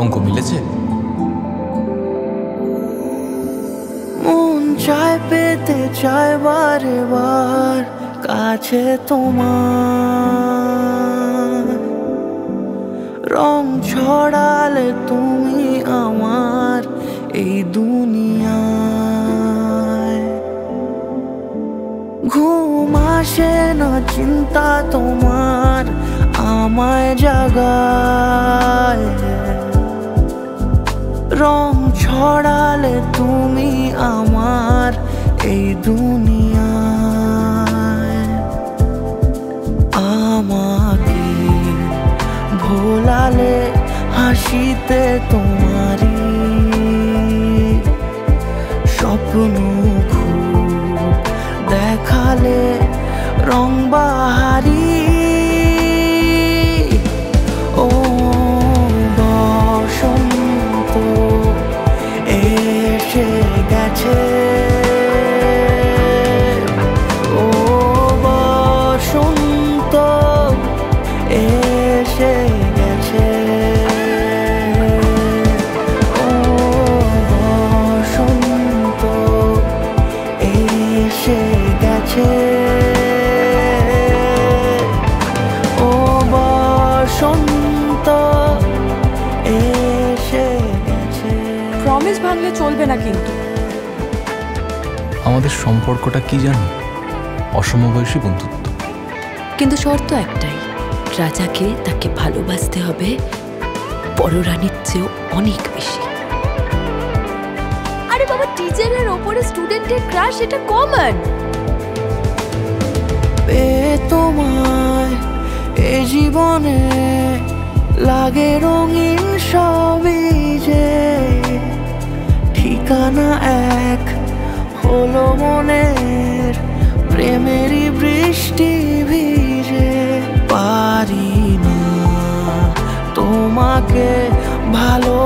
অঙ্ক মিলেছে? মন চায় পেতে চায় বারে বার, কাছে তোমার। রং ছড়ালে তুমি আমার এই দুনিয়ায়। ঘুম আসে না চিন্তা তোমার, আমায় জাগায়। ছড়ালে তুমি আমার এই দুনিয়ায়। আমাকে ভোলালে হাসিতে তোমারি স্বপ্ন খুব দেখালে রং বাহারি এসে গেছে। ও বসন্ত এসে গেছে। প্রমিস ভাঙলে চলবে না কিন্তু। আমাদের সম্পর্কটা কি জানো? অসমবয়সী বন্ধুত্ব। কিন্তু শর্ত একটাই রাজাকে তাকে ভালোবাসতে হবে পররানীর চেয়েও অনেক বেশি। টিচারের ওপরে স্টুডেন্টের ক্রাশ এটা কমন পে তোমায়, এ জীবনে লাগে রঙিন সবই যে। ঠিকানা এক হলো মনের প্রেমেরই বৃষ্টি ভিজে। পারি না তোমাকে ভালো